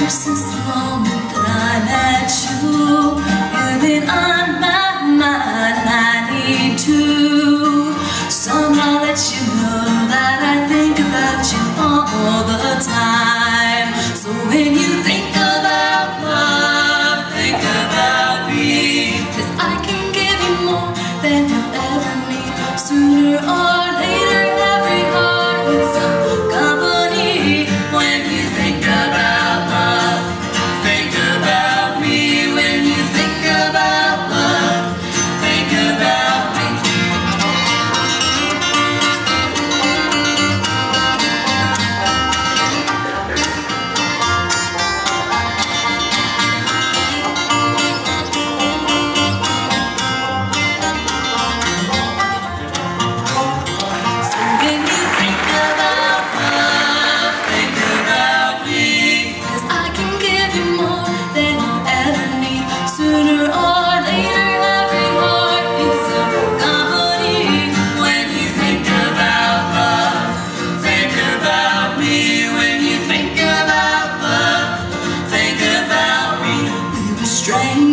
Ever strange.